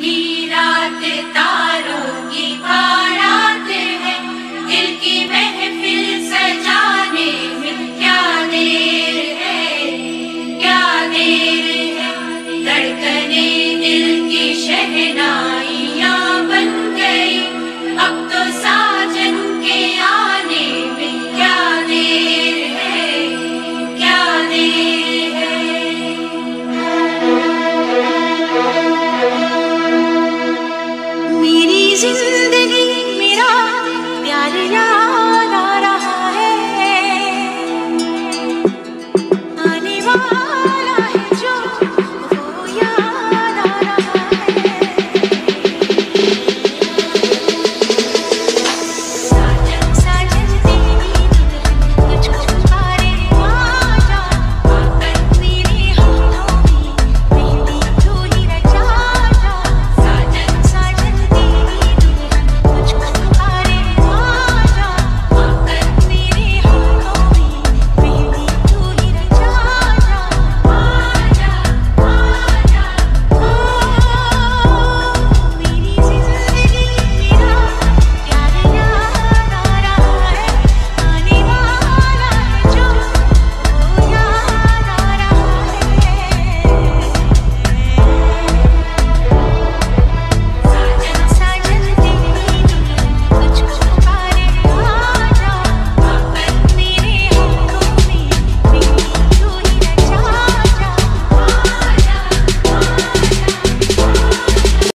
मीरात तारों की बारात दिल की महफिल सजाने में क्या देर क्या देर है?